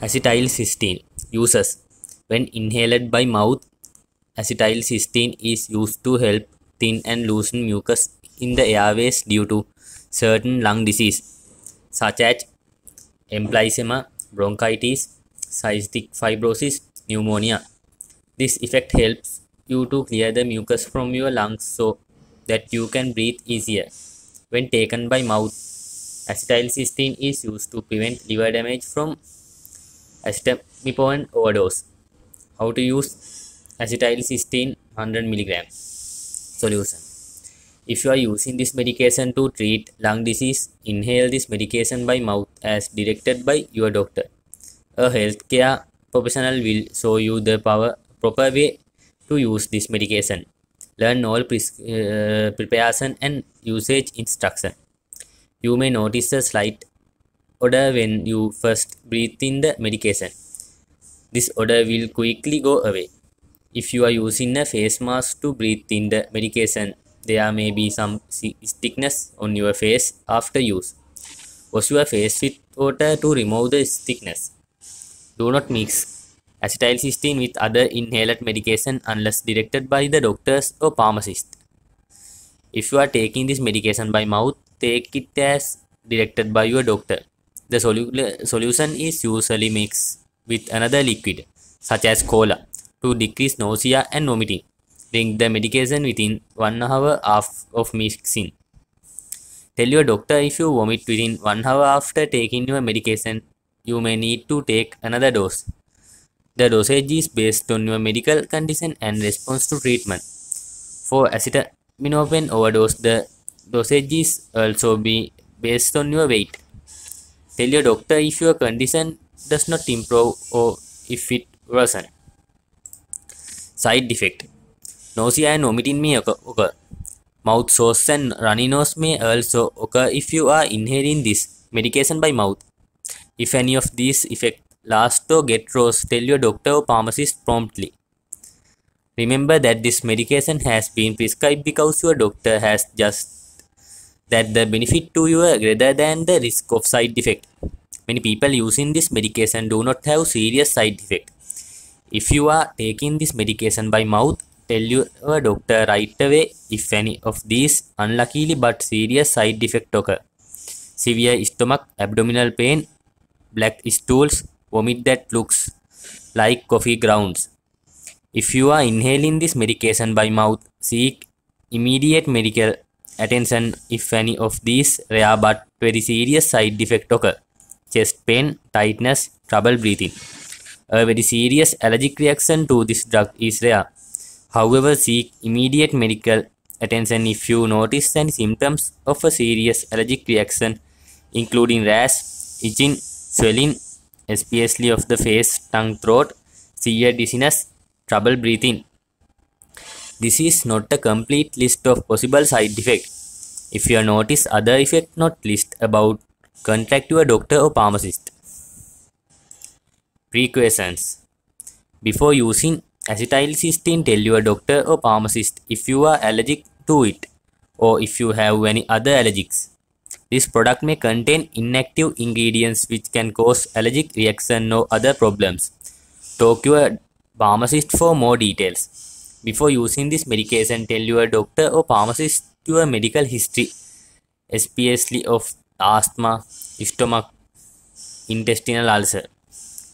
Acetylcysteine uses when inhaled by mouth. Acetylcysteine is used to help thin and loosen mucus in the airways due to certain lung disease such as emphysema, bronchitis, cystic fibrosis, pneumonia. This effect helps you to clear the mucus from your lungs so that you can breathe easier. When taken by mouth, acetylcysteine is used to prevent liver damage from acetaminophen overdose. How to use acetylcysteine 100 mg solution. If you are using this medication to treat lung disease, inhale this medication by mouth as directed by your doctor. A healthcare professional will show you the power, proper way to use this medication. Learn all pres- uh, preparation and usage instruction. You may notice a slight odor when you first breathe in the medication. This odor will quickly go away. If you are using a face mask to breathe in the medication, there may be some thickness on your face after use. Wash your face with water to remove the thickness. Do not mix acetylcysteine with other inhaled medication unless directed by the doctors or pharmacist. If you are taking this medication by mouth, take it as directed by your doctor. The solu- solution is usually mixed with another liquid, such as cola, to decrease nausea and vomiting. Drink the medication within one hour of, mixing. Tell your doctor if you vomit within one hour after taking your medication, you may need to take another dose. The dosage is based on your medical condition and response to treatment. For acetaminophen overdose, the dosage is also be based on your weight. Tell your doctor if your condition does not improve or if it worsen. Side effect Nausea and vomiting may occur. occur. Mouth sores and runny nose may also occur if you are inhaling this medication by mouth. If any of these effects last or get worse, tell your doctor or pharmacist promptly. Remember that this medication has been prescribed because your doctor has just that the benefit to you are greater than the risk of side effect. Many people using this medication do not have serious side effect. If you are taking this medication by mouth, tell your uh, doctor right away if any of these unluckily but serious side effect occur. Severe stomach, abdominal pain, black stools, vomit that looks like coffee grounds. If you are inhaling this medication by mouth, seek immediate medical attention if any of these rare but very serious side effect occur. Pain, tightness, trouble breathing. A very serious allergic reaction to this drug is rare. However, seek immediate medical attention if you notice any symptoms of a serious allergic reaction, including rash, itching, swelling, especially of the face, tongue, throat, severe dizziness, trouble breathing. This is not a complete list of possible side effects. If you notice other effects not list about, contact your doctor or pharmacist. Precautions Before using acetylcysteine, tell your doctor or pharmacist if you are allergic to it or if you have any other allergies. This product may contain inactive ingredients which can cause allergic reaction or other problems. Talk to your pharmacist for more details. Before using this medication, tell your doctor or pharmacist your medical history, especially of asthma, stomach, intestinal ulcer.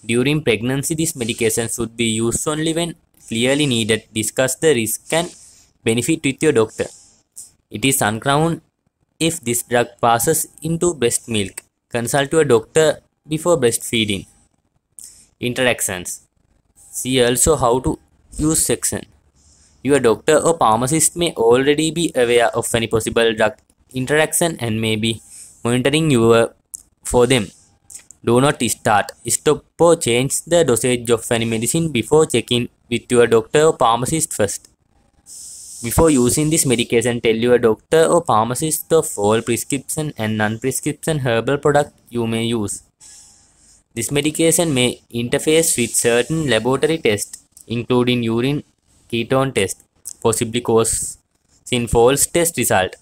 During pregnancy, this medication should be used only when clearly needed. Discuss the risk and benefit with your doctor. It is unknown if this drug passes into breast milk. Consult your doctor before breastfeeding. Interactions. See also how to use section. Your doctor or pharmacist may already be aware of any possible drug interaction and may be monitoring you for them. Do not start, stop or change the dosage of any medicine before checking with your doctor or pharmacist first. Before using this medication, tell your doctor or pharmacist of all prescription and non-prescription herbal product you may use. This medication may interface with certain laboratory tests, including urine ketone test, possibly causing false test result.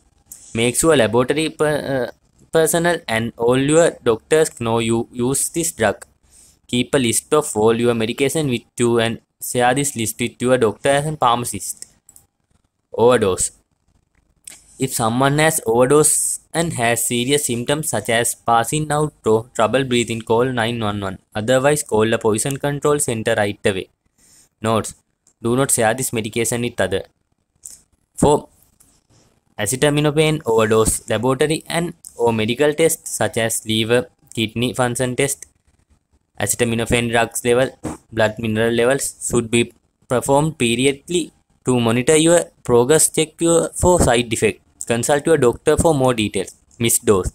Make sure laboratory uh, personnel and all your doctors know you use this drug. Keep a list of all your medication with you and share this list with your doctor and pharmacist. Overdose. If someone has overdose and has serious symptoms such as passing out or trouble breathing, call 911. Otherwise, call the poison control center right away. Notes: Do not share this medication with other. For acetaminophen overdose, laboratory and or medical tests such as liver, kidney function test, acetaminophen drugs level, blood mineral levels should be performed periodically to monitor your progress. Check your for side effect. Consult your doctor for more details. Miss dose.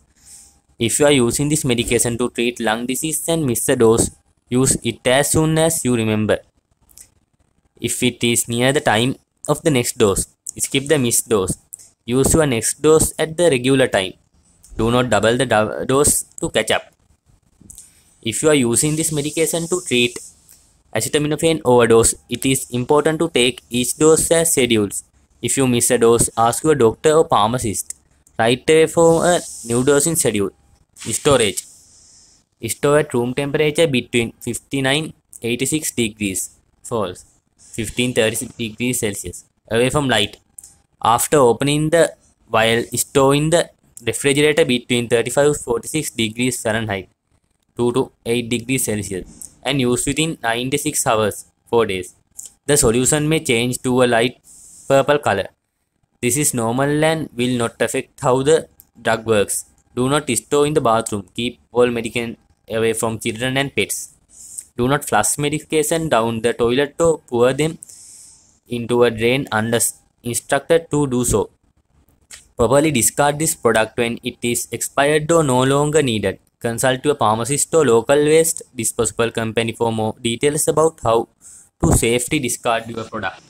If you are using this medication to treat lung disease and miss a dose, use it as soon as you remember. If it is near the time of the next dose, skip the missed dose. Use your next dose at the regular time. Do not double the do- dose to catch up. If you are using this medication to treat acetaminophen overdose, it is important to take each dose as scheduled. If you miss a dose, ask your doctor or pharmacist right away for a new dosing schedule. Storage. Store at room temperature between 59 86 degrees false 15 36 degrees Celsius away from light. After opening the vial, store in the refrigerator between 35 46 degrees Fahrenheit 2 to 8 degrees Celsius and use within 96 hours 4 days. The solution may change to a light purple color. This is normal and will not affect how the drug works. Do not store in the bathroom. Keep all medication away from children and pets. Do not flush medication down the toilet or pour them into a drain unless instructed to do so. Properly discard this product when it is expired or no longer needed. Consult your pharmacist or local waste disposal company for more details about how to safely discard your product.